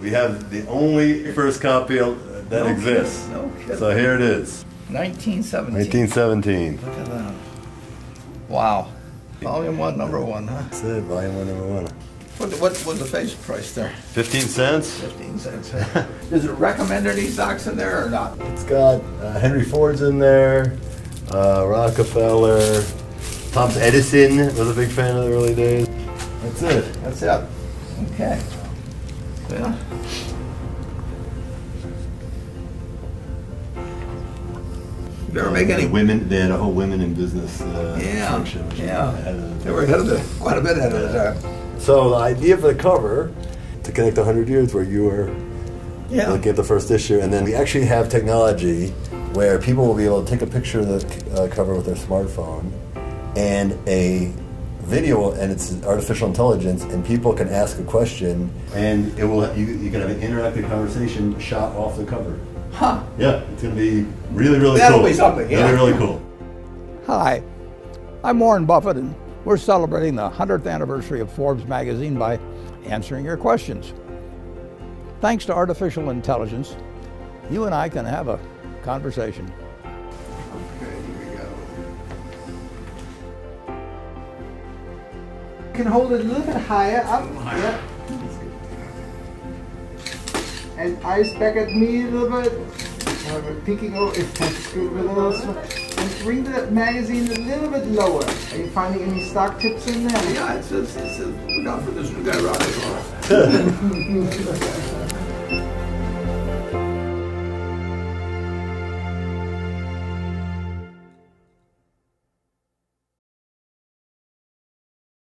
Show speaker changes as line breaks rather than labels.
We have the only first copy that
No
exists.
kidding, no kidding.
So here it is,
1917.
1917.
Look at that. Wow. Volume one, number one, huh?
That's it, volume one, number one.
What, what was the face price there?
15 cents.
15 cents. Does it recommend any stocks in there or not?
It's got uh, Henry Ford's in there, uh, Rockefeller, Thomas Edison was a big fan of the early days. That's it.
That's it. Okay. Yeah. You ever make any?
women? They had a whole women in business uh,
Yeah,
section. which was
yeah.
the
They were ahead of the, quite a bit ahead of the time.
So the idea for the cover to connect 100 years where you were
Yeah.
looking at the first issue, and then we actually have technology where people will be able to take a picture of the uh, cover with their smartphone and a video, and it's artificial intelligence, and people can ask a question, and it will you, you can have an interactive conversation shot off the cover.
Huh.
Yeah, it's gonna be really really
That'll
cool.
be something, yeah.
be really cool.
Hi, I'm Warren Buffett, and we're celebrating the 100th anniversary of Forbes magazine by answering your questions. Thanks to artificial intelligence, you and I can have a conversation.
Can hold it a little bit higher up. Yeah. And eyes back at me a little bit. Uh, peeking over. That's good with a little And bring the magazine a little bit lower. Are you finding any stock tips in there?
Yeah, it's just, it says, look out for this new guy, Robbie.